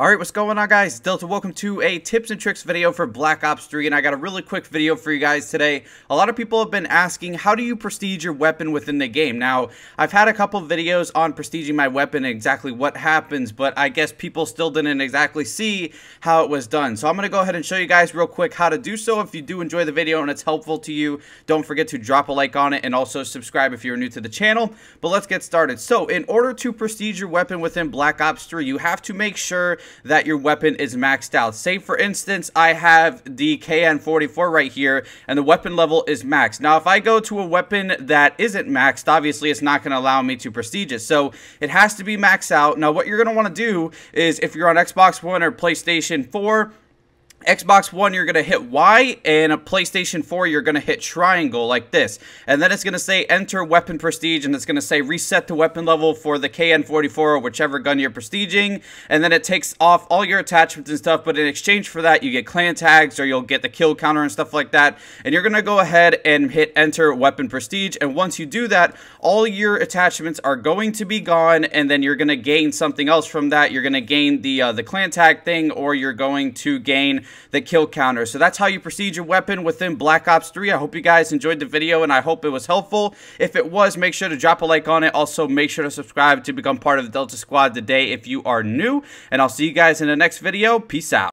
Alright, what's going on guys? Delta, welcome to a tips and tricks video for Black Ops 3 and I got a really quick video for you guys today. A lot of people have been asking how do you prestige your weapon within the game? Now, I've had a couple videos on prestiging my weapon and exactly what happens, but I guess people still didn't exactly see how it was done. So I'm going to go ahead and show you guys real quick how to do so. If you do enjoy the video and it's helpful to you, don't forget to drop a like on it and also subscribe if you're new to the channel. But let's get started. So in order to prestige your weapon within Black Ops 3, you have to make sure that your weapon is maxed out. Say, for instance, I have the KN44 right here, and the weapon level is maxed. Now, if I go to a weapon that isn't maxed, obviously it's not going to allow me to prestige it. So it has to be maxed out. Now, what you're going to want to do is if you're on Xbox One or PlayStation 4, Xbox One, you're going to hit Y, and a PlayStation 4, you're going to hit triangle like this. And then it's going to say enter weapon prestige, and it's going to say reset the weapon level for the KN44 or whichever gun you're prestiging. And then it takes off all your attachments and stuff, but in exchange for that, you get clan tags or you'll get the kill counter and stuff like that. And you're going to go ahead and hit enter weapon prestige. And once you do that, all your attachments are going to be gone, and then you're going to gain something else from that. You're going to gain the, uh, the clan tag thing, or you're going to gain the kill counter. So that's how you prestige your weapon within Black Ops 3. I hope you guys enjoyed the video and I hope it was helpful. If it was, make sure to drop a like on it. Also, make sure to subscribe to become part of the Delta Squad today if you are new. And I'll see you guys in the next video. Peace out.